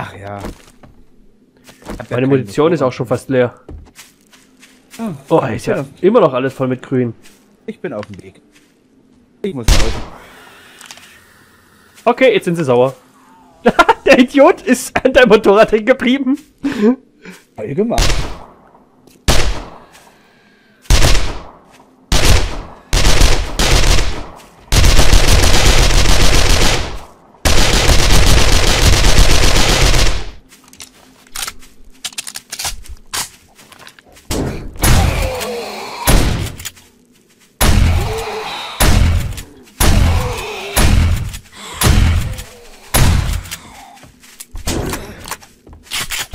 Ach ja. Meine Munition ist auch schon fast leer. Oh, ist ja immer noch alles voll mit Grün. Ich bin auf dem Weg. Ich muss raus. Okay, jetzt sind sie sauer. Der Idiot ist an deinem Motorrad hängen geblieben. Toll gemacht.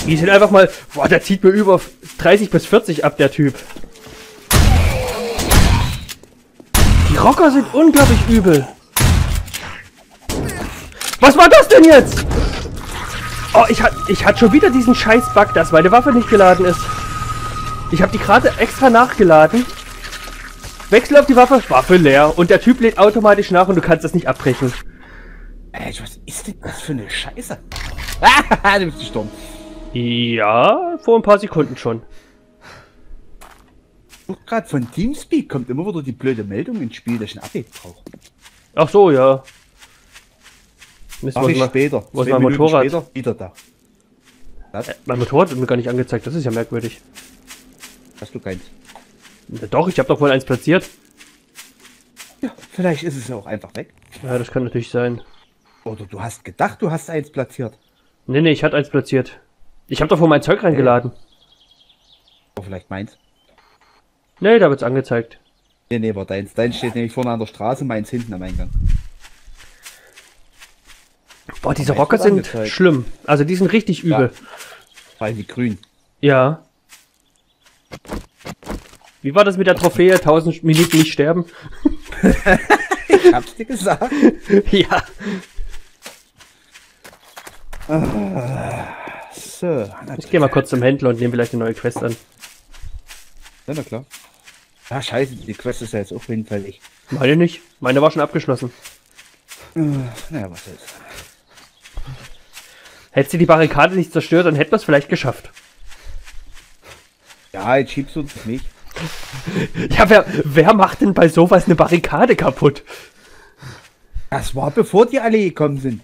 Die sind einfach mal. Boah, der zieht mir über 30 bis 40 ab, der Typ. Die Rocker sind unglaublich übel. Was war das denn jetzt? Oh, ich hatte ich hat schon wieder diesen scheiß Bug, dass meine Waffe nicht geladen ist. Ich habe die gerade extra nachgeladen. Wechsel auf die Waffe, Waffe leer. Und der Typ lädt automatisch nach und du kannst das nicht abbrechen. Ey, was ist denn das für eine Scheiße? Ah, du bist gestorben. Ja, vor ein paar Sekunden schon. Gerade von Teamspeak kommt immer wieder die blöde Meldung ins Spiel, dass ich ein Update brauche. Ach so, ja. Müssen Mach ich mal, später. Zwei mein Minuten Motorrad? Später wieder da. Was? Äh, Mein Motorrad wird mir gar nicht angezeigt, das ist ja merkwürdig. Hast du keins? Na doch, ich habe doch wohl eins platziert. Ja, vielleicht ist es ja auch einfach weg. Ja, das kann natürlich sein. Oder du hast gedacht, du hast eins platziert. Nee, nee, ich hatte eins platziert. Ich habe doch wohl mein Zeug reingeladen. Oder vielleicht meins. Nee, da wird's angezeigt. Nee, nee, war deins. Deins steht nämlich vorne an der Straße, meins hinten am Eingang. Boah, diese Rocker sind angezeigt. schlimm. Also die sind richtig übel. Weil die grün. Ja. Wie war das mit der Trophäe? 1000 Minuten nicht sterben? Ich hab's dir gesagt. ja. So, Ich gehe mal kurz zum Händler und nehme vielleicht eine neue Quest an. Ja, na klar. Ah, scheiße, die Quest ist ja jetzt auch hinfällig. Meine nicht. Meine war schon abgeschlossen. Naja, was soll's. Hätte sie die Barrikade nicht zerstört, dann hätten wir es vielleicht geschafft. Ja, jetzt schiebst du uns nicht. Ja, wer, wer macht denn bei sowas eine Barrikade kaputt? Das war bevor die alle gekommen sind.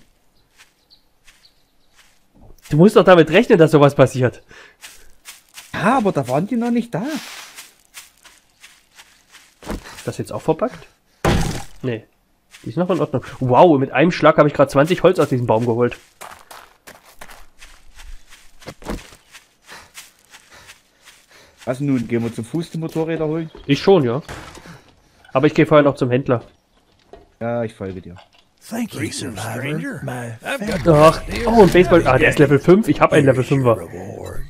Du musst doch damit rechnen, dass sowas passiert. Ja, aber da waren die noch nicht da. Ist das jetzt auch verpackt? Nee. Die ist noch in Ordnung. Wow, mit einem Schlag habe ich gerade 20 Holz aus diesem Baum geholt. Was nun? Gehen wir zum Fuß die Motorräder holen? Ich schon, ja. Aber ich gehe vorher noch zum Händler. Ja, ich folge dir. Thank you, Survivor. My Ach, oh, ein Baseball. Ah, der ist Level 5. Ich habe einen Level 5er. reward.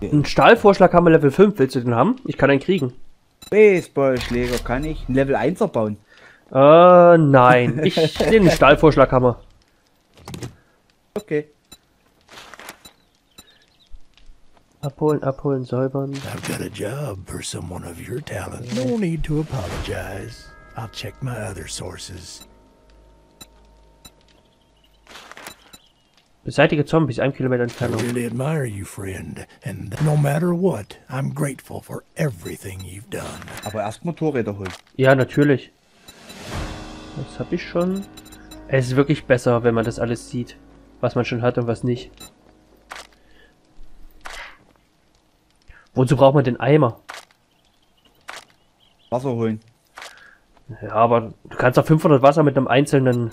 Einen Stahlvorschlag haben wir Level 5. Willst du den haben? Ich kann einen kriegen. Baseballschläger kann ich. Ein Level 1er bauen. Äh, nein. Ich nehme einen Stahlvorschlaghammer. Okay. Abholen, abholen, säubern. I've got a job for someone of your talent. No need to apologize. I'll check my other sources. Beseitige Zombies, ein Kilometer I Entfernung. really admire you, friend, and no matter what, I'm grateful for everything you've done. Aber erst Motorräder holen. Ja, natürlich. Das habe ich schon. Es ist wirklich besser, wenn man das alles sieht. Was man schon hat und was nicht. Wozu braucht man den Eimer? Wasser holen. Ja, aber du kannst doch 500 Wasser mit einem einzelnen...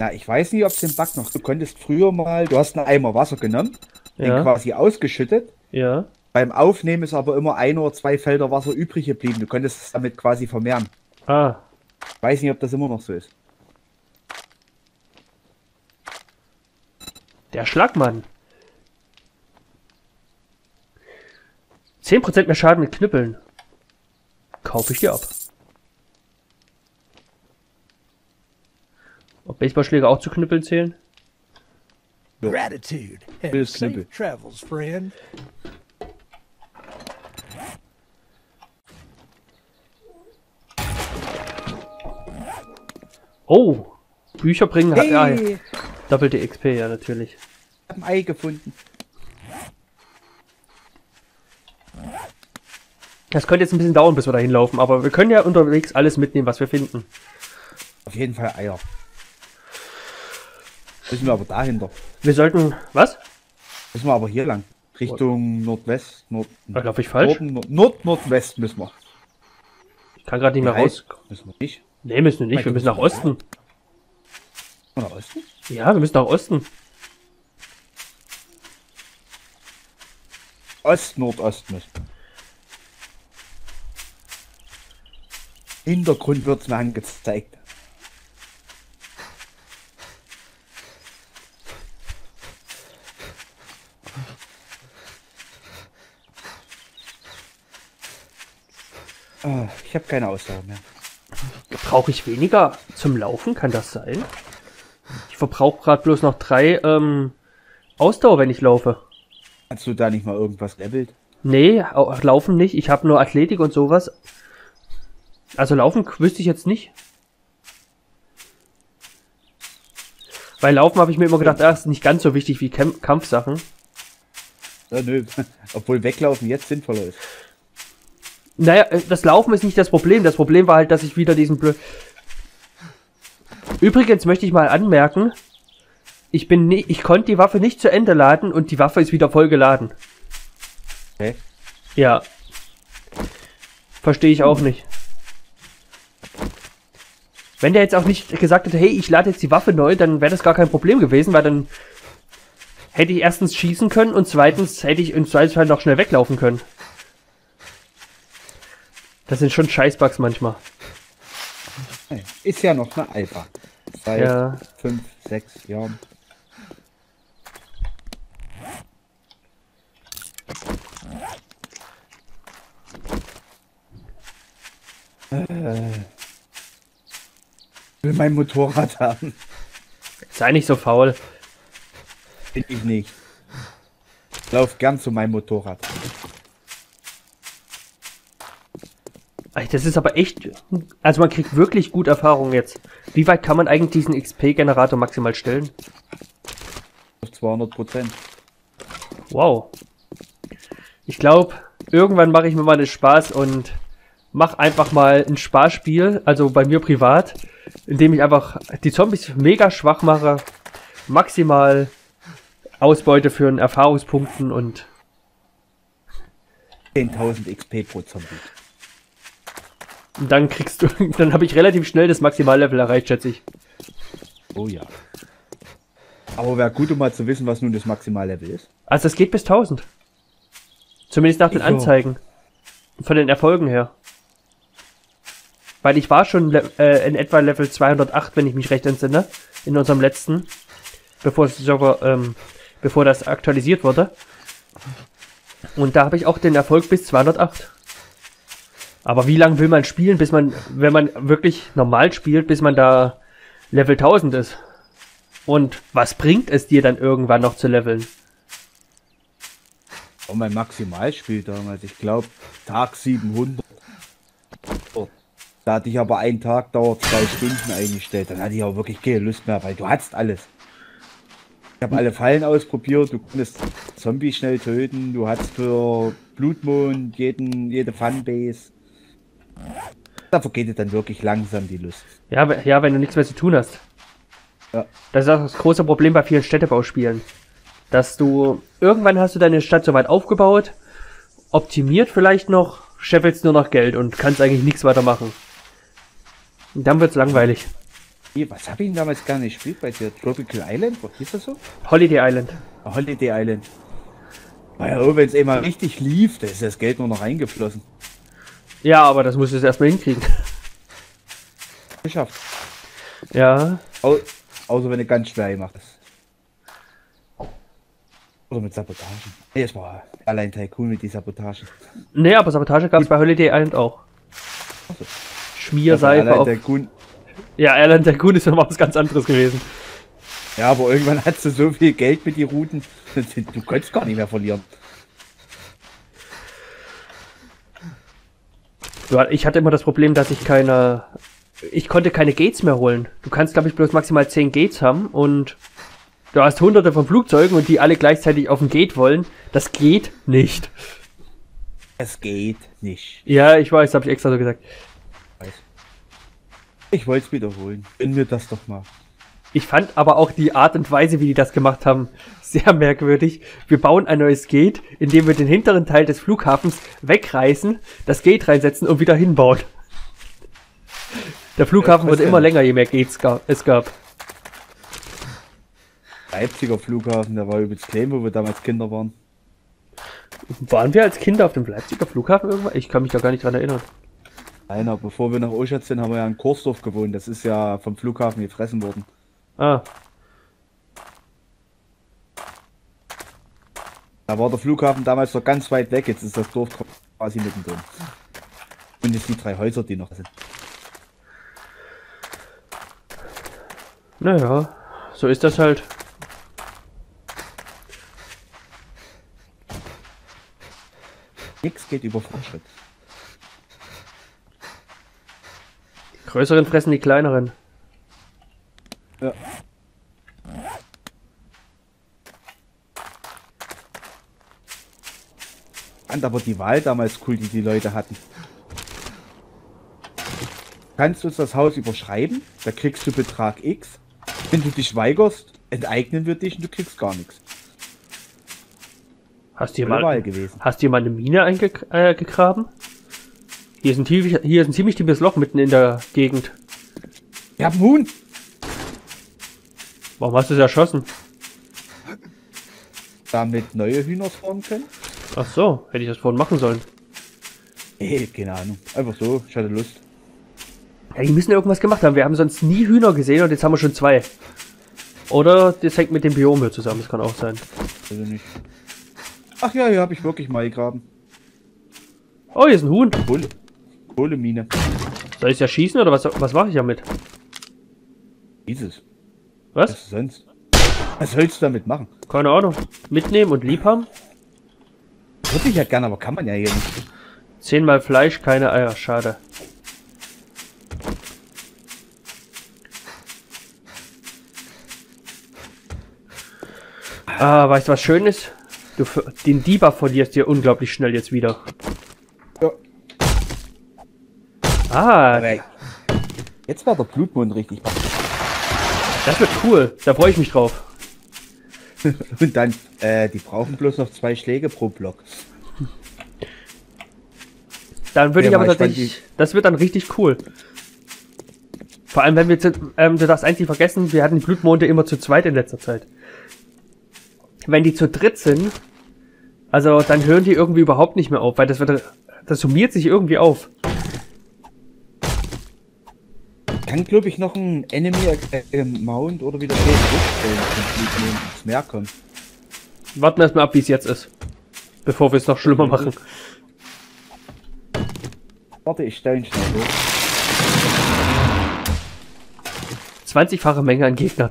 Na, ich weiß nicht, ob es den Bug noch. Du konntest früher mal, du hast einen Eimer Wasser genommen, den Ja, quasi ausgeschüttet. ja. Beim Aufnehmen ist aber immer ein oder zwei Felder Wasser übrig geblieben. Du konntest es damit quasi vermehren. Ah, Ich weiß nicht, ob das immer noch so ist. der Schlagmann. 10% mehr Schaden mit Knüppeln. Kaufe ich dir ab. Ob Baseballschläge auch zu Knüppeln zählen? Gratitude Here's safe Knippel. travels, friend. Oh, Bücher bringen hat ja Hey, doppelte XP, ja natürlich. ich hab ein Ei gefunden. Das könnte jetzt ein bisschen dauern, bis wir dahin laufen, aber wir können ja unterwegs alles mitnehmen, was wir finden. Auf jeden Fall Eier. Müssen wir aber dahinter. Wir sollten. Was? Müssen wir aber hier lang. Richtung Nordwest. Nord, Da laufe ich falsch. Norden, Nord, Nord, Nordwest müssen wir. Ich kann gerade nicht mehr raus. Müssen wir nicht. Nee, müssen wir nicht. Wir müssen nach Osten. Oder Osten? Ja, wir müssen nach Osten. Ost, Nordost müssen wir. Hintergrund wird's mir angezeigt. Ah, ich habe keine Ausdauer mehr. Brauche ich weniger zum Laufen? Kann das sein? Ich verbrauche gerade bloß noch drei ähm, Ausdauer, wenn ich laufe. Hast du da nicht mal irgendwas levelt? Nee, auch Laufen nicht. Ich habe nur Athletik und sowas. Also Laufen wüsste ich jetzt nicht. Bei Laufen habe ich mir immer gedacht, ah, ist nicht ganz so wichtig wie Kämp Kampfsachen. Ja, nö. Obwohl weglaufen jetzt sinnvoller ist. Naja, äh, das Laufen ist nicht das Problem. Das Problem war halt, dass ich wieder diesen blö Übrigens möchte ich mal anmerken, ich bin nie, ich konnte die Waffe nicht zu Ende laden und die Waffe ist wieder voll geladen. Okay? Ja. Verstehe ich auch nicht. Wenn der jetzt auch nicht gesagt hätte, hey, ich lade jetzt die Waffe neu, dann wäre das gar kein Problem gewesen, weil dann hätte ich erstens schießen können und zweitens hätte ich im Zweifelsfall noch schnell weglaufen können. Das sind schon Scheißbugs manchmal. Ist ja noch eine Alpha. Seit Ja. fünf, sechs Jahren. Äh, will mein Motorrad haben. Sei nicht so faul. Bin ich nicht. Lauf gern zu meinem Motorrad. Das ist aber echt. Also man kriegt wirklich gut Erfahrung jetzt. Wie weit kann man eigentlich diesen XP-Generator maximal stellen? Auf 200 Prozent. Wow. Ich glaube, irgendwann mache ich mir mal einen Spaß und mache einfach mal ein Spaßspiel, also bei mir privat, indem ich einfach die Zombies mega schwach mache, maximal Ausbeute für einen Erfahrungspunkten und 10.000 XP pro Zombie. dann kriegst du, dann habe ich relativ schnell das Maximallevel erreicht, schätze ich. Oh ja. Aber wäre gut, um mal zu wissen, was nun das Maximallevel ist. Also das geht bis 1000. Zumindest nach den So. Anzeigen. Von den Erfolgen her. Weil ich war schon äh, in etwa Level 208, wenn ich mich recht entsinne, in unserem letzten, bevor es Server, ähm, bevor das aktualisiert wurde. Und da habe ich auch den Erfolg bis 208. Aber wie lange will man spielen, bis man, wenn man wirklich normal spielt, bis man da Level 1000 ist? Und was bringt es dir dann irgendwann noch zu leveln? Und mein Maximalspiel damals, ich glaube, Tag 700. Da hatte ich aber einen Tag dauert zwei Stunden eingestellt. Dann hatte ich auch wirklich keine Lust mehr, weil du hattest alles. Ich habe alle Fallen ausprobiert, du konntest Zombies schnell töten, du hattest für Blutmond jeden, jede Funbase. Da vergeht dir dann wirklich langsam die Lust. Ja, ja, wenn du nichts mehr zu tun hast. Ja. Das ist auch das große Problem bei vielen Städtebauspielen. Dass du, irgendwann hast du deine Stadt soweit aufgebaut, optimiert vielleicht noch, scheffelst nur noch Geld und kannst eigentlich nichts weiter machen. Und dann wird's langweilig. Hier, was habe ich denn damals gar nicht gespielt bei dir? Tropical Island? Was hieß das so? Holiday Island. Holiday Island. Naja, wenn es mal richtig lief, da ist das Geld nur noch eingeflossen. Ja, aber das musst du jetzt erstmal hinkriegen. Geschafft. ja. Au außer wenn du ganz schwer gemacht hast. Oder mit Sabotagen. Nee, es war allein Tycoon mit die Sabotagen. Nee, aber Sabotage gab's bei Holiday Island auch. Achso. Schmierseife allein auf. Tycoon. Ja, Island Tycoon ist nochmal was ganz anderes gewesen. Ja, aber irgendwann hast du so viel Geld mit die Routen, du konntest gar nicht mehr verlieren. Ich hatte immer das Problem, dass ich keine ich konnte keine Gates mehr holen. Du kannst, glaube ich, bloß maximal 10 Gates haben und du hast hunderte von Flugzeugen und die alle gleichzeitig auf ein Gate wollen. Das geht nicht. Es geht nicht. Ja, ich weiß, habe ich extra so gesagt. Ich wollte es wiederholen. Gönn mir das doch mal. Ich fand aber auch die Art und Weise, wie die das gemacht haben, sehr merkwürdig. Wir bauen ein neues Gate, indem wir den hinteren Teil des Flughafens wegreißen, das Gate reinsetzen und wieder hinbauen. Der Flughafen Ja, wurde immer länger, je mehr Gates ga- es gab. Leipziger Flughafen, der war übelst klein, wo wir damals Kinder waren. Waren wir als Kinder auf dem Leipziger Flughafen irgendwann? Ich kann mich da gar nicht dran erinnern. Einer, bevor wir nach Oschatz sind, haben wir ja in Korsdorf gewohnt. Das ist ja vom Flughafen gefressen worden. Ah, Da war der Flughafen damals noch ganz weit weg. Jetzt ist das Dorf quasi mittendrin. Und jetzt die drei Häuser, die noch sind. naja, so ist das halt. Nix geht über Fortschritt. Die größeren fressen die kleineren. Ja. Fand aber die Wahl damals cool, die die Leute hatten. Kannst du uns das Haus überschreiben, da kriegst du Betrag X. Wenn du dich weigerst, enteignen wir dich und du kriegst gar nichts. Hast du hier Wahl gewesen. hast du hier mal eine Mine eingegraben? Äh? Hier, ist ein tief, hier ist ein ziemlich tiefes Loch mitten in der Gegend. Wir haben Huhn! Warum hast du es erschossen? Damit neue Hühner spawnen können? Ach so, hätte ich das vorhin machen sollen. Eh, keine Ahnung. Einfach so, ich hatte Lust. Ja, die müssen irgendwas gemacht haben. Wir haben sonst nie Hühner gesehen und jetzt haben wir schon zwei. Oder das hängt mit dem Biom hier zusammen, das kann auch sein. Also nicht. Ach ja, hier habe ich wirklich mal gegraben. Oh, hier ist ein Huhn. Kohle. Kohlemine. Soll ich ja schießen oder was, was mache ich damit? Dieses. Was? Was sonst? Was sollst du damit machen? Keine Ahnung. Mitnehmen und lieb haben? Würde ich ja gerne, aber kann man ja hier nicht. Zehnmal Fleisch, keine Eier. Schade. Ah, weißt du, was schön ist? Du, den Debuff verlierst dir unglaublich schnell jetzt wieder. Ah, jetzt war der Blutmond richtig. das wird cool. Da freue ich mich drauf. Und dann, äh, die brauchen bloß noch zwei Schläge pro Block. Dann würde Ja, ich aber aber ich tatsächlich. Das wird dann richtig cool. Vor allem, wenn wir zu, ähm, du darfst eins nicht vergessen, wir hatten die Blutmonde immer zu zweit in letzter Zeit. Wenn die zu dritt sind, also dann hören die irgendwie überhaupt nicht mehr auf, weil das wird, das summiert sich irgendwie auf. Kann, glaube ich, noch ein Enemy äh, äh, Mount oder wieder zurückstellen, wenn Blutmond ins Meer kommt. Warten erstmal ab, wie es jetzt ist. Bevor wir es noch schlimmer machen. Warte, ich stelle ihn schnell hoch. 20-fache Menge an Gegnern.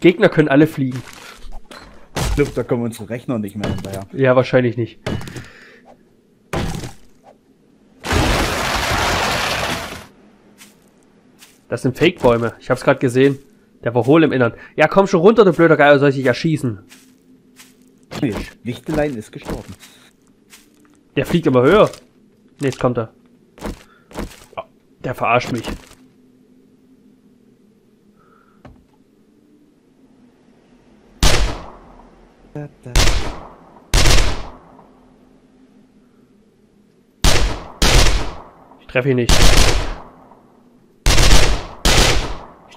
Gegner können alle fliegen. Ich glaube, da kommen unsere Rechner nicht mehr hinterher. Ja, wahrscheinlich nicht. Das sind Fake-Bäume. Ich hab's gerade gesehen. Der war hohl im Innern. Ja, komm schon runter, du blöder Geier, soll ich dich erschießen? Wichtelein ist gestorben. Der fliegt immer höher. Ne, jetzt kommt er. Oh, der verarscht mich. Da, da. Ich treffe ihn nicht.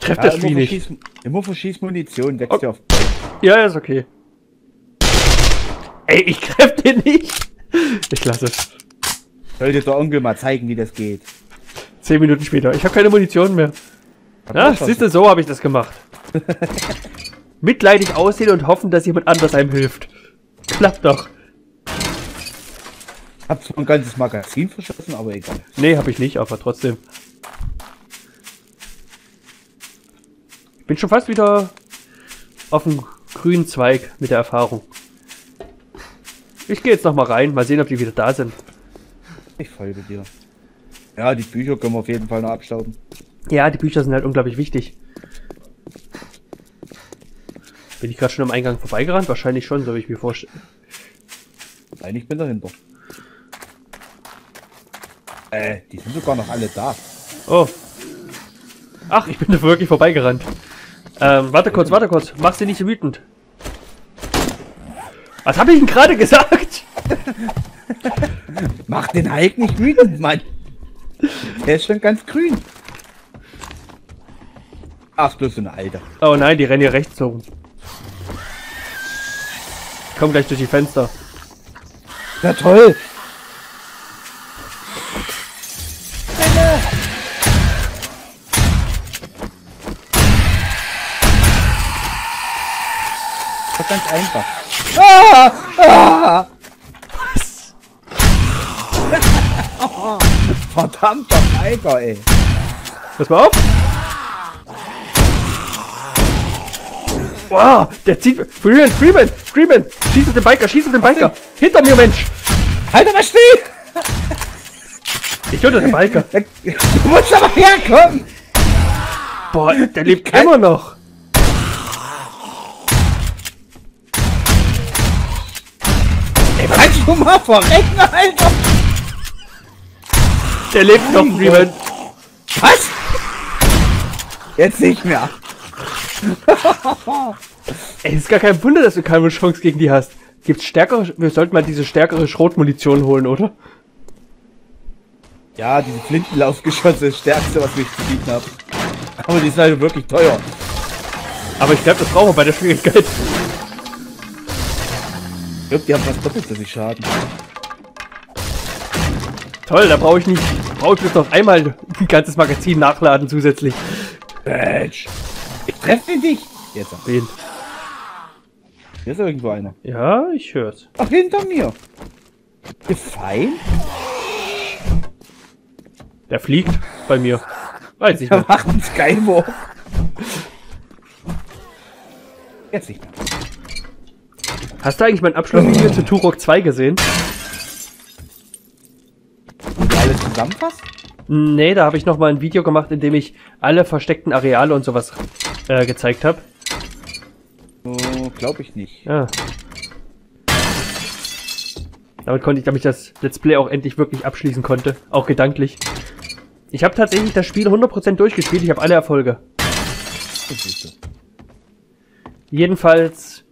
Ich treffe Ja, das Vieh nicht. verschieß, immer verschieß Munition, wächst ja auf. Ja, ist okay. Ey, ich treffe den nicht. Ich lasse es. Sollte der Onkel mal zeigen, wie das geht. Zehn Minuten später. Ich habe keine Munition mehr. Hab Ja, siehst du, so habe ich das gemacht. Mitleidig aussehen und hoffen, dass jemand anders einem hilft. Klappt doch. Hab zwar ein ganzes Magazin verschossen, aber egal. Nee, habe ich nicht, aber trotzdem. Bin schon fast wieder auf dem grünen Zweig mit der Erfahrung. Ich gehe jetzt noch mal rein, mal sehen, ob die wieder da sind. Ich folge dir. Ja, die Bücher können wir auf jeden Fall noch abstauben. Ja, die Bücher sind halt unglaublich wichtig. Bin ich gerade schon am Eingang vorbeigerannt? Wahrscheinlich schon, so wie ich mir vorstelle. Nein, ich bin dahinter. Äh, die sind sogar noch alle da. Oh. Ach, ich bin da wirklich vorbeigerannt. Ähm, warte kurz, warte kurz. Mach sie nicht so wütend. Was habe ich denn gerade gesagt? Mach den Hulk nicht wütend, Mann. Der ist schon ganz grün. Ach, bloß so eine alte. Oh nein, die rennen hier rechts rum. Komm gleich durch die Fenster. Ja, toll. Das ist ganz einfach. Ah! Ah! Verdammter Tiger, ey. Pass mal auf. Wow, der zieht... Freeman, Freeman, Freeman. Schieß auf den Biker, schieß auf den Biker. Hinter mir, Mensch. Alter, was steht? Ich töte den Biker. Du musst aber herkommen. Boah, der lebt immer noch. Du mal verrecken, Alter? Der lebt noch, Freeman. Was? Jetzt nicht mehr. Ey, ist gar kein Wunder, dass du keine Chance gegen die hast. Gibt's stärkere... Wir sollten mal diese stärkere Schrotmunition holen, oder? Ja, diese Flintenlaufgeschosse, das stärkste, was ich zu bieten habe. Aber die sind halt wirklich teuer. Aber ich glaube, das brauchen wir bei der Schwierigkeit. Glaube, die haben fast doppelt so viel Schaden. Toll, da brauche ich nicht... Brauche ich bloß noch einmal ein ganzes Magazin nachladen zusätzlich. Mensch. Ich treffe dich. Jetzt. Wen? Hier ist irgendwo einer. Ja, ich hör's. Ach, hinter mir. Gefallen? Der fliegt bei mir. Weiß ich Er nicht. macht einen Skywalk. Jetzt nicht mehr. Hast du eigentlich mein Abschlussvideo zu Turok 2 gesehen? Und alles zusammenfasst? Nee, da habe ich noch mal ein Video gemacht, in dem ich alle versteckten Areale und sowas äh, gezeigt habe. So, glaube ich nicht. Ja. Damit konnte ich, damit ich das Let's Play auch endlich wirklich abschließen konnte. Auch gedanklich. Ich habe tatsächlich das Spiel 100% durchgespielt. Ich habe alle Erfolge. So. Jedenfalls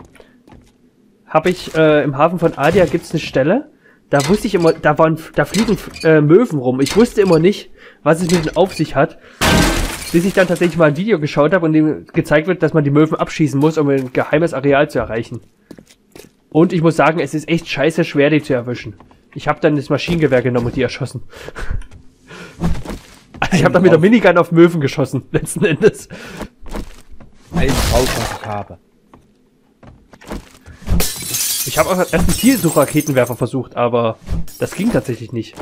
habe ich äh, im Hafen von Adia gibt's eine Stelle. Da wusste ich immer, da waren, da fliegen äh, Möwen rum. Ich wusste immer nicht, was es mit denen auf sich hat, bis ich dann tatsächlich mal ein Video geschaut habe, in dem gezeigt wird, dass man die Möwen abschießen muss, um ein geheimes Areal zu erreichen. Und ich muss sagen, es ist echt scheiße schwer, die zu erwischen. Ich habe dann das Maschinengewehr genommen und die erschossen. Also ich habe dann mit der Minigun auf Möwen geschossen, letzten Endes. Ein Traum, was ich habe. Ich habe auch erst einen Zielsuchraketenwerfer versucht, aber das ging tatsächlich nicht.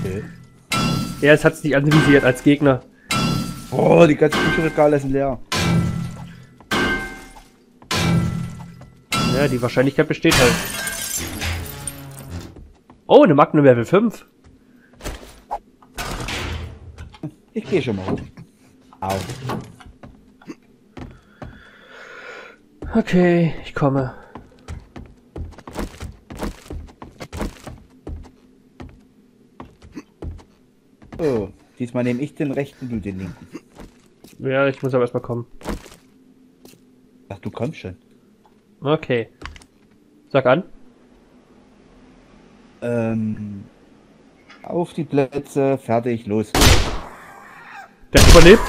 Okay. Ja, es hat sich anvisiert als Gegner. Oh, die ganzen Bücherregale sind leer. Ja, die Wahrscheinlichkeit besteht halt. Oh, eine Magnum Level 5. Ich gehe schon mal hoch. Au. Okay, ich komme. So, diesmal nehme ich den rechten, du den linken. Ja, ich muss aber erstmal kommen. Ach, du kommst schon. Okay. Sag an. Ähm, auf die Plätze, fertig, los. Der überlebt.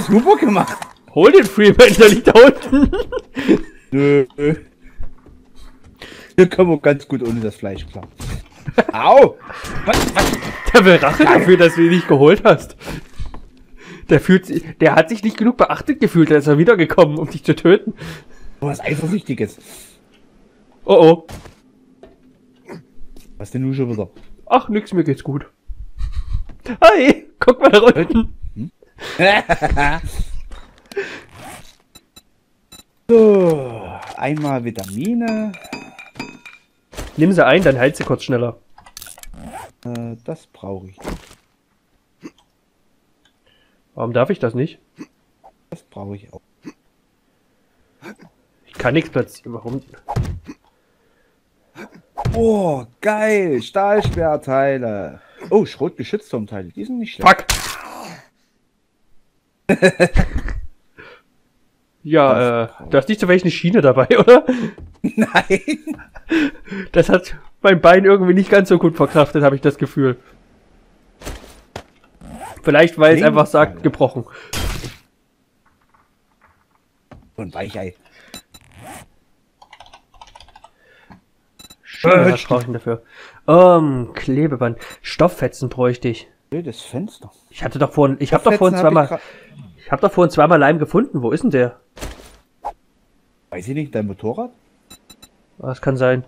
Super gemacht. Hol den Freeman, der liegt da unten. Nö. Hier kommen wir ganz gut ohne das Fleisch klar. Au! Was, was? Der will Rache dafür, dass du ihn nicht geholt hast. Der fühlt sich, der hat sich nicht genug beachtet gefühlt, da ist er wiedergekommen, um dich zu töten. Was Eifersüchtiges. Oh oh. Was denn nun schon wieder? Ach, nix, mir geht's gut. Hi, guck mal da unten. So, einmal Vitamine. Nimm sie ein, dann heilt sie kurz schneller. Äh, das brauche ich. Warum darf ich das nicht? Das brauche ich auch. Ich kann nichts platzieren. Warum? Oh, geil. Stahlsperrteile. Oh, Schrotgeschützturmteile. Die sind nicht schlecht. Fuck! ja, äh, da ist nicht so welche Schiene dabei, oder? Nein. Das hat mein Bein irgendwie nicht ganz so gut verkraftet, habe ich das Gefühl. Vielleicht, weil es einfach sagt, gebrochen. Und Weichei. Äh, was brauche ich denn dafür? Ähm, Klebeband. Stofffetzen bräuchte ich. Blödes Fenster. Ich hatte doch vorhin, ich habe doch vorhin Fetzen hab zweimal, ich habe doch vorhin zweimal Leim gefunden. Wo ist denn der? Weiß ich nicht, dein Motorrad? Das kann sein.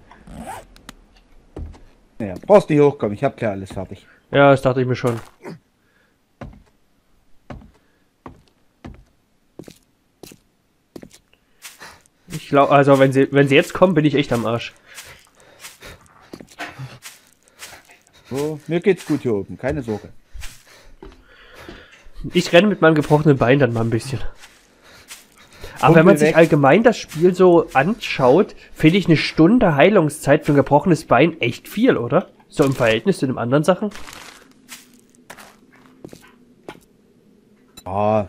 Naja, brauchst nicht hochkommen. Ich hab gleich alles fertig. Ja, das dachte ich mir schon. Ich glaube, also wenn sie, wenn sie jetzt kommen, bin ich echt am Arsch. So, mir geht's gut hier oben. Keine Sorge. Ich renne mit meinem gebrochenen Bein dann mal ein bisschen. Aber Kumpel wenn man sich weg. allgemein das Spiel so anschaut, finde ich eine Stunde Heilungszeit für ein gebrochenes Bein echt viel, oder? So im Verhältnis zu den anderen Sachen. Ah,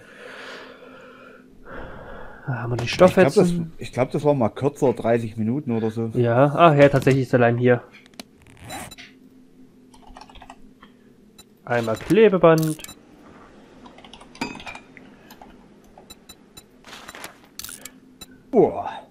Da haben wir die ich glaube, das, glaub, das war mal kürzer, 30 Minuten oder so. Ja, ach ja, tatsächlich ist der Leim hier. Einmal Klebeband. Boah.